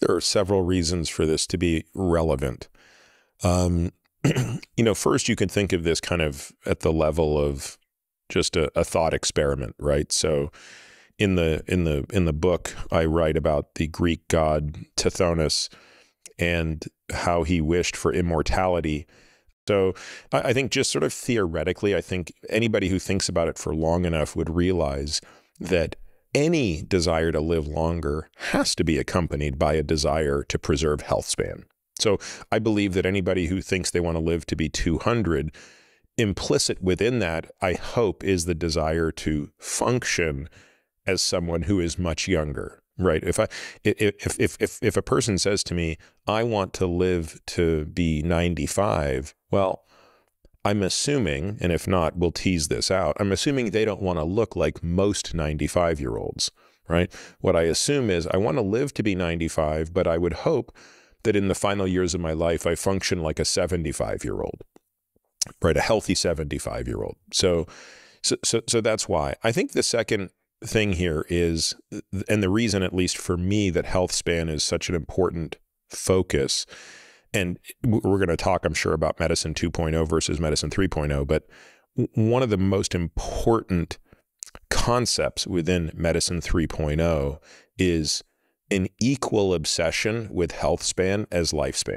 there are several reasons for this to be relevant. Um, you know, first you can think of this kind of at the level of just a, a thought experiment, right? So in the in the in the book I write about the Greek god Tithonus and how he wished for immortality. So I, I think just sort of theoretically, I think anybody who thinks about it for long enough would realize that any desire to live longer has to be accompanied by a desire to preserve health span. So I believe that anybody who thinks they want to live to be 200, implicit within that, I hope, is the desire to function as someone who is much younger. Right. If I if if if if a person says to me, I want to live to be 95, well, I'm assuming, and if not, we'll tease this out. I'm assuming they don't want to look like most 95 year olds, right? What I assume is I want to live to be 95, but I would hope that in the final years of my life, I function like a 75 year old, right? A healthy 75 year old. So, so, so, so that's why. I think the second thing here is, and the reason, at least for me, that health span is such an important focus. And we're going to talk, I'm sure, about medicine 2.0 versus medicine 3.0. But one of the most important concepts within medicine 3.0 is an equal obsession with health span as lifespan.